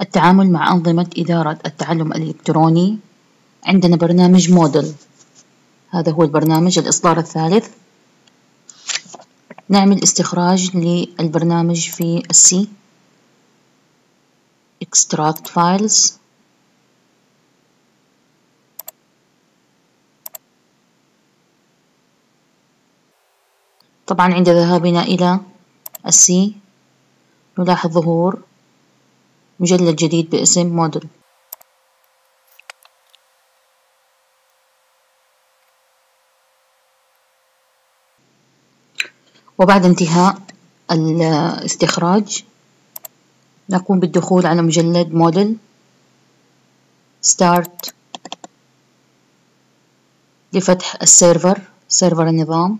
التعامل مع أنظمة إدارة التعلم الإلكتروني. عندنا برنامج موديل. هذا هو البرنامج الإصدار الثالث. نعمل استخراج للبرنامج في السي extract files. طبعا عند ذهابنا إلى ال C نلاحظ ظهور مجلد جديد باسم Moodle. وبعد انتهاء الاستخراج نقوم بالدخول على مجلد Moodle. start لفتح السيرفر سيرفر النظام.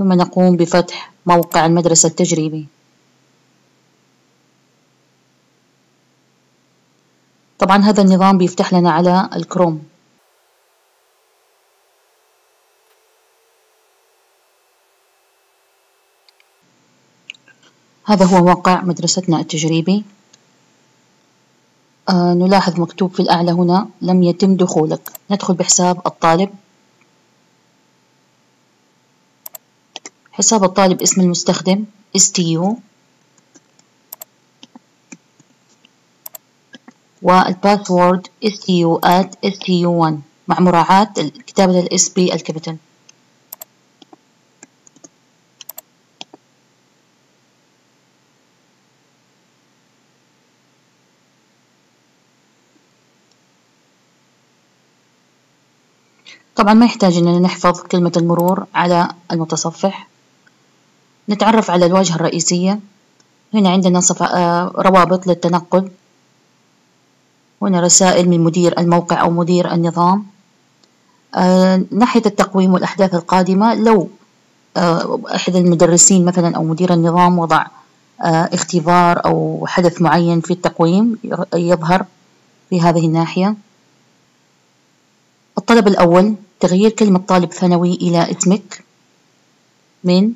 ثم نقوم بفتح موقع المدرسة التجريبي. طبعا هذا النظام بيفتح لنا على الكروم. هذا هو موقع مدرستنا التجريبي. آه نلاحظ مكتوب في الأعلى هنا لم يتم دخولك. ندخل بحساب الطالب. حساب الطالب اسم المستخدم stu وال password stu at stu1 مع مراعاة كتابة ال S بال capital. طبعا ما يحتاج إننا نحفظ كلمة المرور على المتصفح. نتعرف على الواجهة الرئيسية. هنا عندنا صفحة آه، روابط للتنقل. هنا رسائل من مدير الموقع أو مدير النظام. آه، ناحية التقويم والأحداث القادمة لو آه، أحد المدرسين مثلا أو مدير النظام وضع اختبار أو حدث معين في التقويم يظهر في هذه الناحية. الطلب الأول تغيير كلمة طالب ثانوي إلى اسمك. من؟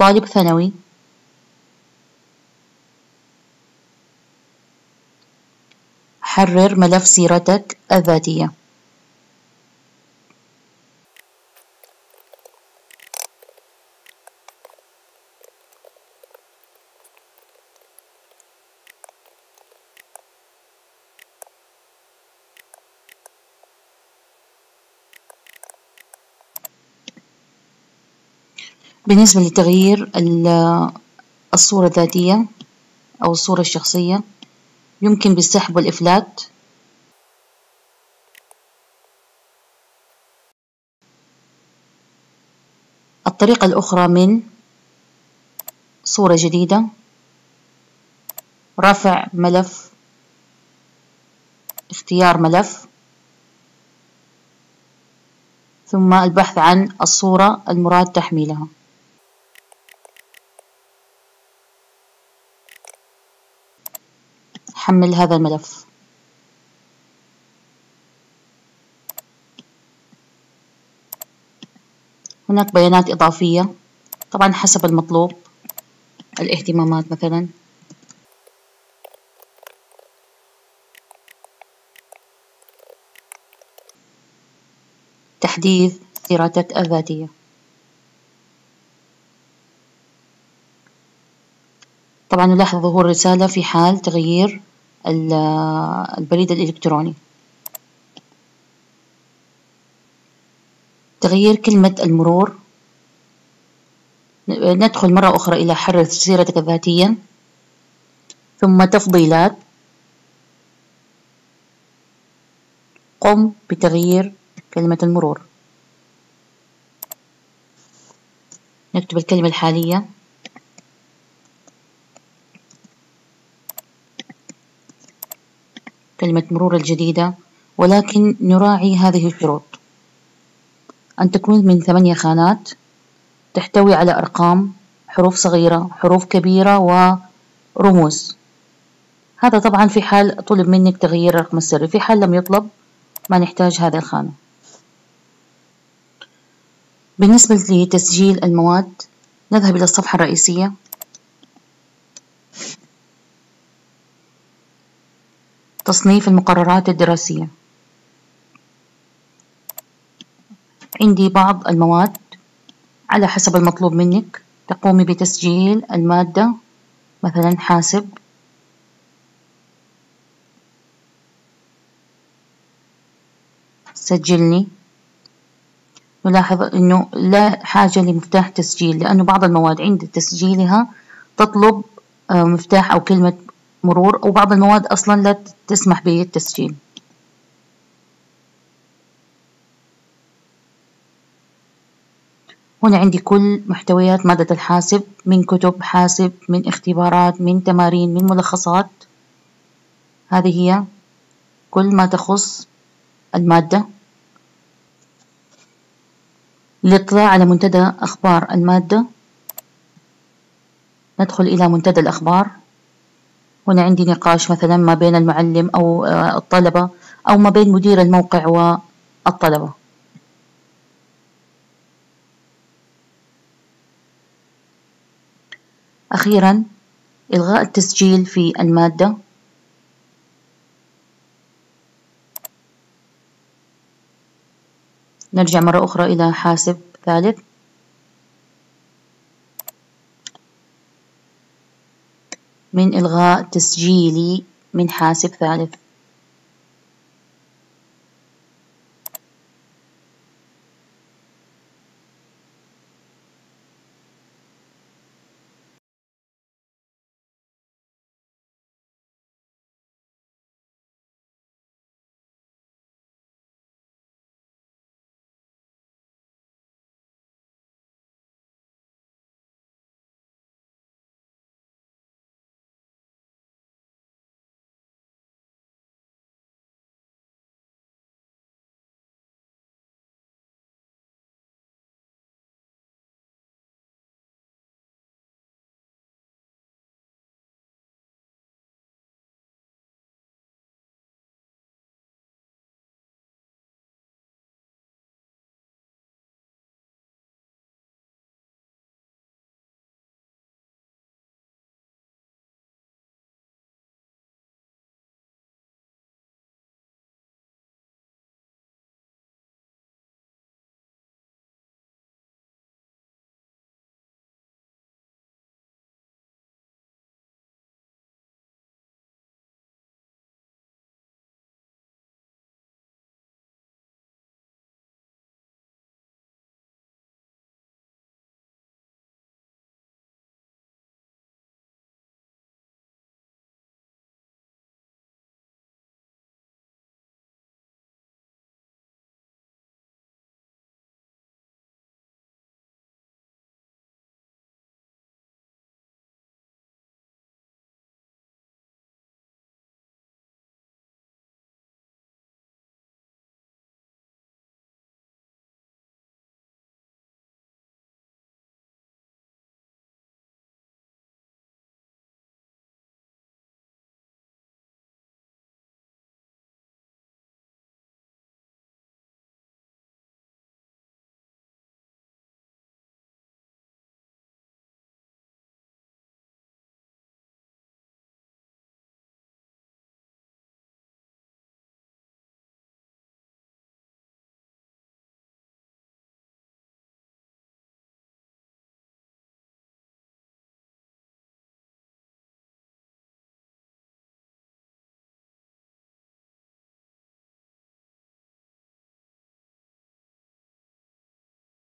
طالب ثانوي. حرر ملف سيرتك الذاتية. بالنسبة لتغيير الصورة الذاتية أو الصورة الشخصية يمكن بالسحب والإفلات. الطريقة الأخرى من صورة جديدة رفع ملف اختيار ملف ثم البحث عن الصورة المراد تحميلها. حمل هذا الملف. هناك بيانات إضافية طبعا حسب المطلوب الاهتمامات مثلا. تحديث سيرتك الذاتية. طبعا نلاحظ ظهور رسالة في حال تغيير البريد الإلكتروني. تغيير كلمة المرور. ندخل مرة أخرى إلى حرر سيرتك الذاتية ثم تفضيلات. قم بتغيير كلمة المرور. نكتب الكلمة الحالية. كلمة مرور الجديدة ولكن نراعي هذه الشروط. أن تكون من ثمانية خانات تحتوي على أرقام حروف صغيرة حروف كبيرة ورموز. هذا طبعا في حال طلب منك تغيير الرقم السري في حال لم يطلب ما نحتاج هذه الخانة. بالنسبة لتسجيل المواد نذهب إلى الصفحة الرئيسية. تصنيف المقررات الدراسية. عندي بعض المواد على حسب المطلوب منك. تقومي بتسجيل المادة مثلا حاسب. سجلني. نلاحظ أنه لا حاجة لمفتاح تسجيل لأنه بعض المواد عند تسجيلها تطلب آه، مفتاح أو كلمة مرور وبعض المواد أصلا لا تسمح بالتسجيل. هنا عندي كل محتويات مادة الحاسب من كتب حاسب من اختبارات من تمارين من ملخصات. هذه هي كل ما تخص المادة. للإطلاع على منتدى أخبار المادة ندخل إلى منتدى الأخبار. هنا عندي نقاش مثلا ما بين المعلم أو آه، الطلبة أو ما بين مدير الموقع والطلبة. أخيرا إلغاء التسجيل في المادة. نرجع مرة أخرى إلى حاسب ثالث. من إلغاء تسجيلي من حاسب ثالث.